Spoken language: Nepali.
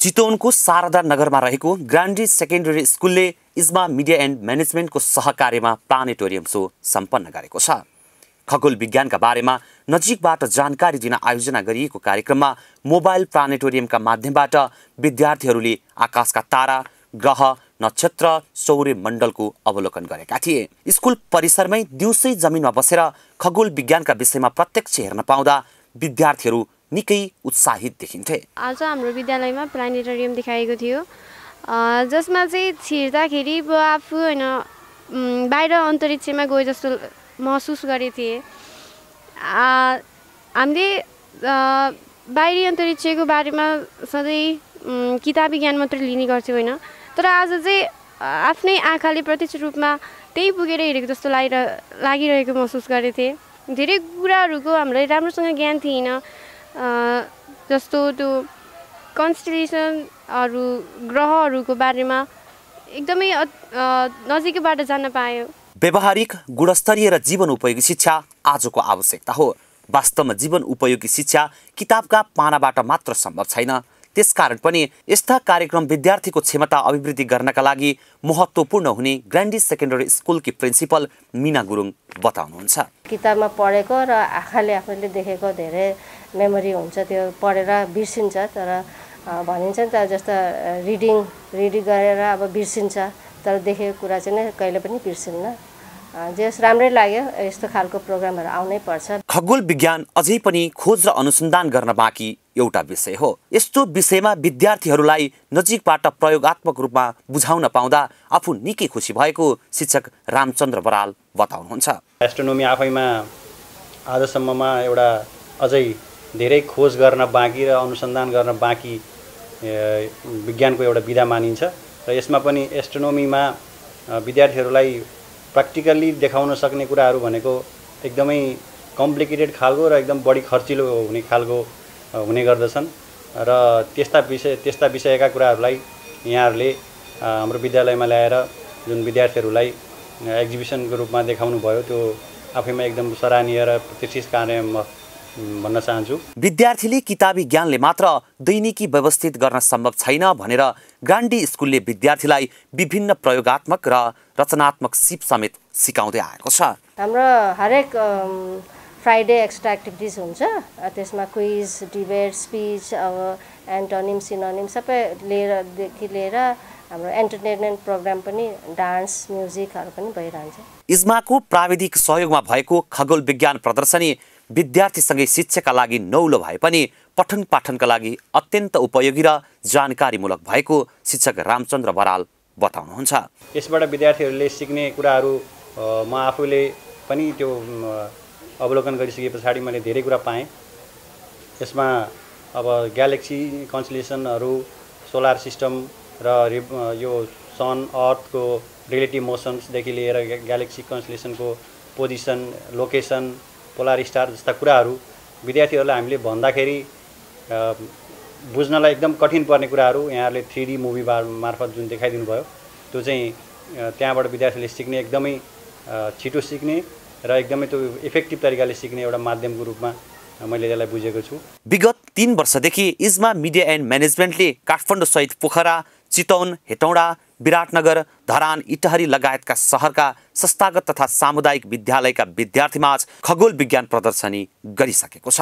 चितवनको शारदा नगरमा रहेको ग्रान्डी सेकेन्डरी स्कुलले इजमा मिडिया एन्ड म्यानेजमेन्टको सहकार्यमा प्लानेटोरियम सो सम्पन्न गरेको छ। खगोल विज्ञानका बारेमा नजिकबाट जानकारी दिन आयोजना गरिएको कार्यक्रममा मोबाइल प्लानेटोरियमका माध्यमबाट विद्यार्थीहरूले आकाशका तारा ग्रह नक्षत्र सौर्य मण्डलको अवलोकन गरेका थिए। स्कुल परिसरमै दिउँसै जमिनमा बसेर खगोल विज्ञानका विषयमा प्रत्यक्ष हेर्न पाउँदा विद्यार्थीहरू निकै उत्साहित देखिन्थे। आज हाम्रो विद्यालयमा प्लानेटोरियम देखाएको थियो। जसमा चाहिँ छिर्दाखेरि आफू होइन बाहिर अन्तरिक्षमा गए जस्तो महसुस गरेको थिएँ। हामीले बाहिरी अन्तरिक्षको बारेमा सधैँ किताबी ज्ञान मात्रै लिने गर्थ्यौँ होइन। तर आज चाहिँ आफ्नै आँखाले प्रत्यक्ष रूपमा त्यही पुगेर हेरेको जस्तो लागि लागिरहेको महसुस गरेको थिएँ। धेरै कुराहरूको हामीलाई राम्रोसँग ज्ञान थिएन। जस्तो त्यो कन्सटिलेसनहरू ग्रहहरूको बारेमा एकदमै नजिकैबाट जान्न पायो। व्यावहारिक गुणस्तरीय र जीवन उपयोगी शिक्षा आजको आवश्यकता हो। वास्तवमा जीवन उपयोगी शिक्षा किताबका पानाबाट मात्र सम्भव छैन। त्यसकारण पनि यस्ता कार्यक्रम विद्यार्थीको क्षमता अभिवृद्धि गर्नका लागि महत्त्वपूर्ण हुने ग्रान्डी सेकेन्डरी स्कुलकी प्रिन्सिपल मिना गुरुङ बताउनुहुन्छ। किताबमा पढेको र आँखाले आफूले देखेको धेरै मेमोरी हुन्छ त्यो पढेर बिर्सिन्छ तर भनिन्छ नि त जस्तो रिडिङ रिडिङ गरेर अब बिर्सिन्छ तर देखेको कुरा चाहिँ नै कहिले पनि बिर्सिन्न। जस राम्रै लाग्यो यस्तो खालको प्रोग्रामहरू आउनै पर्छ। खगोल विज्ञान अझै पनि खोज र अनुसन्धान गर्न बाँकी एउटा विषय हो। यस्तो विषयमा विद्यार्थीहरूलाई नजिकबाट प्रयोगत्मक रूपमा बुझाउन पाउँदा आफू निकै खुसी भएको शिक्षक रामचन्द्र बराल बताउनुहुन्छ। एस्ट्रोनोमी आफैमा आजसम्ममा एउटा अझै धेरै खोज गर्न बाँकी र अनुसन्धान गर्न बाँकी विज्ञानको एउटा विधा मानिन्छ। र यसमा पनि एस्ट्रोनोमीमा विद्यार्थीहरूलाई प्र्याक्टिकल्ली देखाउन सक्ने कुराहरू भनेको एकदमै कम्प्लिकेटेड खालको र एकदम बढी खर्चिलो हुने खालको हुने गर्दछन्। र त्यस्ता विषय त्यस्ता विषयका कुराहरूलाई यहाँहरूले हाम्रो विद्यालयमा ल्याएर जुन विद्यार्थीहरूलाई एक्जिबिसनको रूपमा देखाउनु भयो त्यो आफैमा एकदम सराहनीय र प्रतिष्ठित कार्य भन्न चाहन्छु। विद्यार्थीले किताबी ज्ञानले मात्र दैनिकी व्यवस्थित गर्न सम्भव छैन भनेर ग्रान्डी स्कुलले विद्यार्थीलाई विभिन्न प्रयोगत्मक र रचनात्मक सिप समेत सिकाउँदै आएको छ। हाम्रो हरेक फ्राइडे एक्स्ट्रा एक्टिभिटिज हुन्छ। त्यसमा क्विज डिबेट स्पिच अब एन्टोनिम सिनोनिम सबै लिएरदेखि लिएर हाम्रो एन्टरटेनमेन्ट प्रोग्राम पनि डान्स म्युजिकहरू पनि भइरहन्छ। इजमाको प्राविधिक सहयोगमा भएको खगोल विज्ञान प्रदर्शनी विद्यार्थीसँगै शिक्षाका लागि नौलो भए पनि पठन पाठनका लागि अत्यन्त उपयोगी र जानकारीमूलक भएको शिक्षक रामचन्द्र बराल बताउनुहुन्छ। यसबाट विद्यार्थीहरूले सिक्ने कुराहरू म आफूले पनि त्यो अवलोकन गरिसके पछाडि मैले धेरै कुरा पाएँ। यसमा अब ग्यालेक्सी कन्सलेसनहरू सोलर सिस्टम र यो सन अर्थको रिलेटिभ मोसन्सदेखि लिएर ग्यालेक्सी कन्सलेसनको पोजिसन लोकेसन पोलार स्टार जस्ता कुराहरू विद्यार्थीहरूलाई हामीले भन्दाखेरि बुझ्नलाई एकदम कठिन पर्ने कुराहरू यहाँहरूले थ्री डी मुभी मार्फत जुन देखाइदिनु भयो त्यो चाहिँ त्यहाँबाट विद्यार्थीले सिक्ने एकदमै छिटो सिक्ने र एकदमै त्यो इफेक्टिभ तरिकाले सिक्ने एउटा माध्यमको रूपमा मैले यसलाई बुझेको छु। विगत तिन वर्षदेखि इजमा मिडिया एन्ड म्यानेजमेन्टले काठमाडौँसहित पोखरा चितौन हेटौँडा विराटनगर धरान इटहरी लगायतका सहरका संस्थागत तथा सामुदायिक विद्यालयका विद्यार्थीमाझ खगोल विज्ञान प्रदर्शनी गरिसकेको छ।